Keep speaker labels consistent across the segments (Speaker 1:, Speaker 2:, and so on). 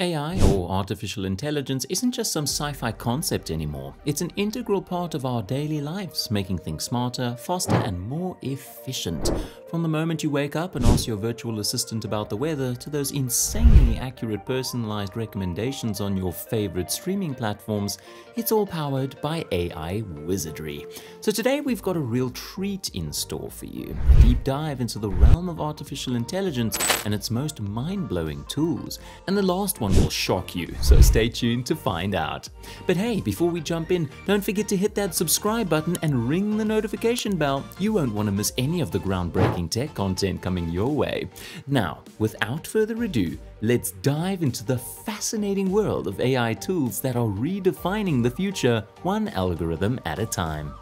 Speaker 1: AI, or artificial intelligence, isn't just some sci-fi concept anymore. It's an integral part of our daily lives, making things smarter, faster and more efficient. From the moment you wake up and ask your virtual assistant about the weather, to those insanely accurate personalized recommendations on your favorite streaming platforms, it's all powered by AI wizardry. So today we've got a real treat in store for you. A deep dive into the realm of artificial intelligence and its most mind-blowing tools. And the last one one will shock you, so stay tuned to find out. But hey, before we jump in, don't forget to hit that subscribe button and ring the notification bell. You won't want to miss any of the groundbreaking tech content coming your way. Now, without further ado, let's dive into the fascinating world of AI tools that are redefining the future one algorithm at a time.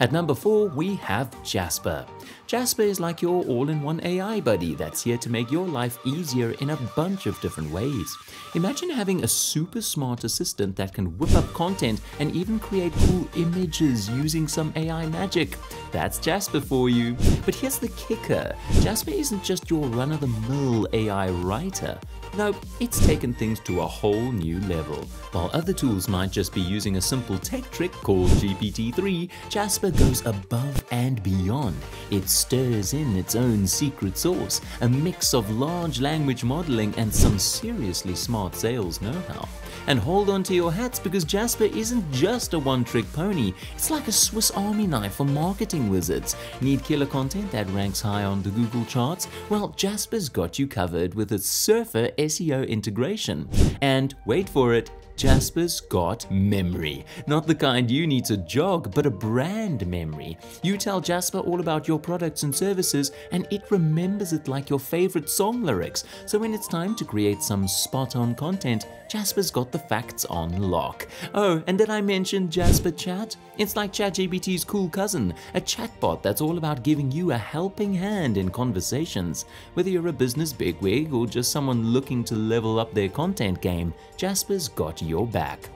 Speaker 1: At number 4, we have Jasper. Jasper is like your all-in-one AI buddy that's here to make your life easier in a bunch of different ways. Imagine having a super smart assistant that can whip up content and even create cool images using some AI magic. That's Jasper for you. But here's the kicker. Jasper isn't just your run-of-the-mill AI writer. No, it's taken things to a whole new level. While other tools might just be using a simple tech trick called GPT-3, Jasper goes above and beyond. It stirs in its own secret sauce, a mix of large language modeling and some seriously smart sales know-how. And hold on to your hats because Jasper isn't just a one-trick pony, it's like a Swiss army knife for marketing wizards. Need killer content that ranks high on the Google charts? Well, Jasper's got you covered with its Surfer SEO integration. And wait for it, Jasper's got memory. Not the kind you need to jog, but a brand memory. You tell Jasper all about your products and services, and it remembers it like your favorite song lyrics. So when it's time to create some spot on content, Jasper's got the facts on lock. Oh, and did I mention Jasper Chat? It's like ChatGPT's cool cousin, a chatbot that's all about giving you a helping hand in conversations. Whether you're a business bigwig or just someone looking to level up their content game, Jasper's got your back.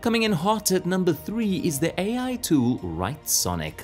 Speaker 1: Coming in hot at number 3 is the AI tool WriteSonic.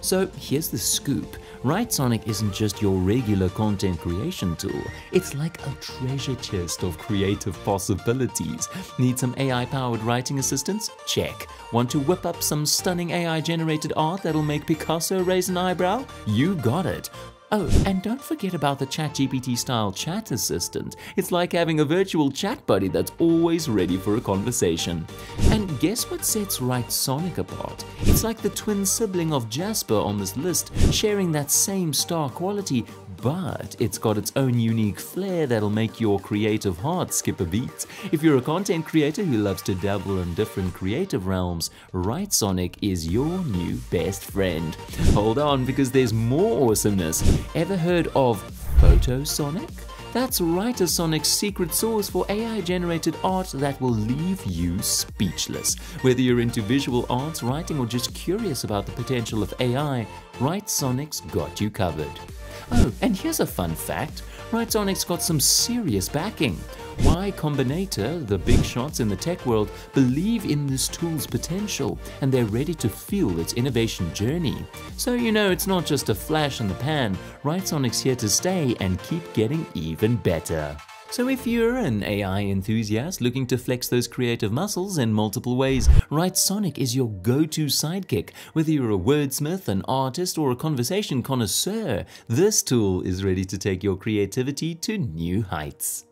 Speaker 1: So here's the scoop. WriteSonic isn't just your regular content creation tool, it's like a treasure chest of creative possibilities. Need some AI-powered writing assistance? Check. Want to whip up some stunning AI-generated art that'll make Picasso raise an eyebrow? You got it. Oh, and don't forget about the ChatGPT style chat assistant. It's like having a virtual chat buddy that's always ready for a conversation. And guess what sets WriteSonic apart? It's like the twin sibling of Jasper on this list, sharing that same star quality, but it's got its own unique flair that'll make your creative heart skip a beat. If you're a content creator who loves to dabble in different creative realms, WriteSonic is your new best friend. Hold on because there's more awesomeness. Ever heard of Photosonic? That's WriteSonic's secret source for AI-generated art that will leave you speechless. Whether you're into visual arts, writing, or just curious about the potential of AI, WriteSonic's got you covered. Oh, and here's a fun fact. WriteSonic's got some serious backing. Y Combinator, the big shots in the tech world, believe in this tool's potential and they're ready to fuel its innovation journey. So you know it's not just a flash in the pan, WriteSonic's here to stay and keep getting even better. So if you're an AI enthusiast looking to flex those creative muscles in multiple ways, WriteSonic is your go-to sidekick. Whether you're a wordsmith, an artist, or a conversation connoisseur, this tool is ready to take your creativity to new heights.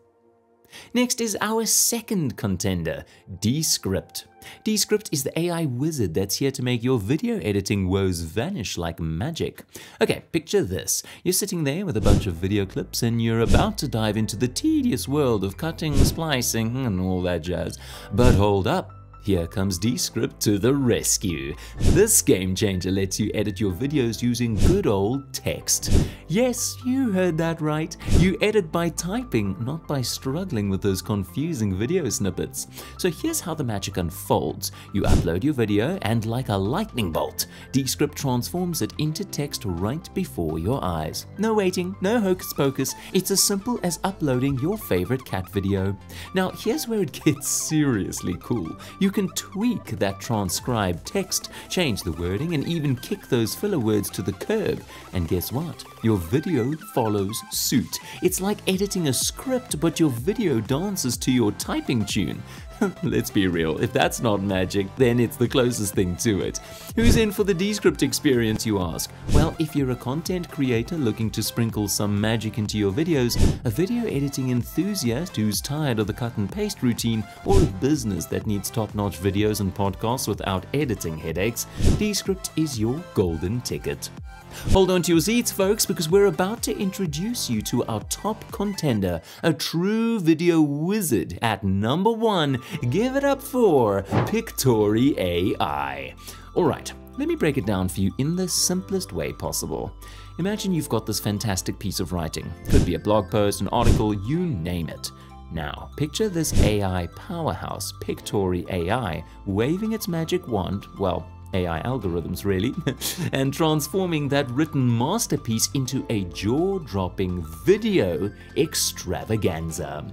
Speaker 1: Next is our second contender, Descript. Descript is the AI wizard that's here to make your video editing woes vanish like magic. Okay, picture this. You're sitting there with a bunch of video clips and you're about to dive into the tedious world of cutting, splicing, and all that jazz. But hold up. Here comes Descript to the rescue. This game changer lets you edit your videos using good old text. Yes, you heard that right. You edit by typing, not by struggling with those confusing video snippets. So here's how the magic unfolds. You upload your video and like a lightning bolt, Descript transforms it into text right before your eyes. No waiting, no hocus pocus, it's as simple as uploading your favorite cat video. Now here's where it gets seriously cool. You You can tweak that transcribed text, change the wording, and even kick those filler words to the curb. And guess what? Your video follows suit. It's like editing a script, but your video dances to your typing tune. Let's be real, if that's not magic, then it's the closest thing to it. Who's in for the Descript experience, you ask? Well, if you're a content creator looking to sprinkle some magic into your videos, a video editing enthusiast who's tired of the cut and paste routine, or a business that needs top-notch videos and podcasts without editing headaches, Descript is your golden ticket. Hold on to your seats, folks, because we're about to introduce you to our top contender, a true video wizard at number one. Give it up for Pictory AI. Alright, let me break it down for you in the simplest way possible. Imagine you've got this fantastic piece of writing. Could be a blog post, an article, you name it. Now, picture this AI powerhouse, Pictory AI, waving its magic wand, well, AI algorithms really, and transforming that written masterpiece into a jaw-dropping video extravaganza.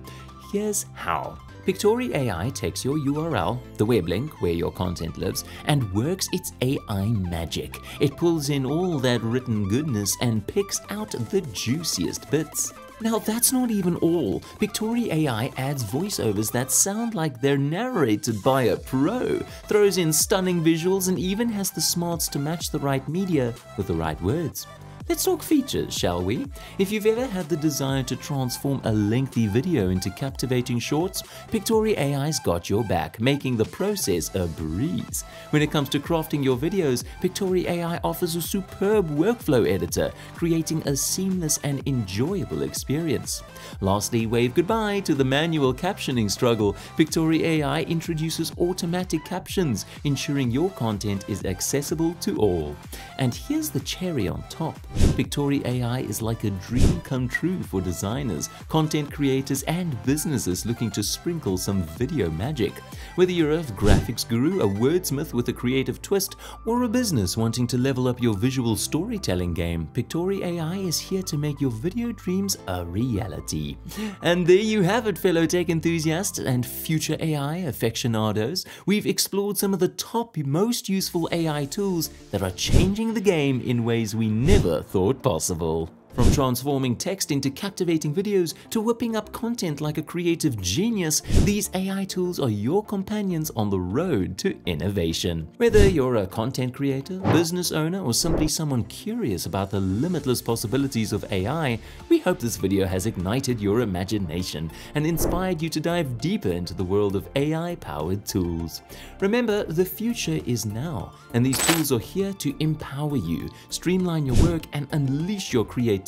Speaker 1: Here's how. Pictory AI takes your URL, the web link where your content lives, and works its AI magic. It pulls in all that written goodness and picks out the juiciest bits. Now that's not even all. Pictory AI adds voiceovers that sound like they're narrated by a pro, throws in stunning visuals and even has the smarts to match the right media with the right words. Let's talk features, shall we? If you've ever had the desire to transform a lengthy video into captivating shorts, Pictory AI's got your back, making the process a breeze. When it comes to crafting your videos, Pictory AI offers a superb workflow editor, creating a seamless and enjoyable experience. Lastly, wave goodbye to the manual captioning struggle. Pictory AI introduces automatic captions, ensuring your content is accessible to all. And here's the cherry on top. Pictory AI is like a dream come true for designers, content creators, and businesses looking to sprinkle some video magic. Whether you're a graphics guru, a wordsmith with a creative twist, or a business wanting to level up your visual storytelling game, Pictory AI is here to make your video dreams a reality. And there you have it, fellow tech enthusiasts and future AI aficionados. We've explored some of the top, most useful AI tools that are changing the game in ways we never thought possible. From transforming text into captivating videos to whipping up content like a creative genius, these AI tools are your companions on the road to innovation. Whether you're a content creator, business owner, or simply someone curious about the limitless possibilities of AI, we hope this video has ignited your imagination and inspired you to dive deeper into the world of AI-powered tools. Remember, the future is now, and these tools are here to empower you, streamline your work, and unleash your creativity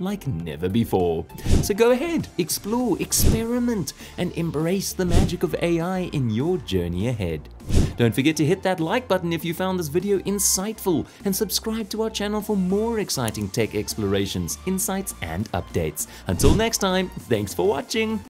Speaker 1: like never before. So go ahead, explore, experiment, and embrace the magic of AI in your journey ahead. Don't forget to hit that like button if you found this video insightful and subscribe to our channel for more exciting tech explorations, insights, and updates. Until next time, thanks for watching.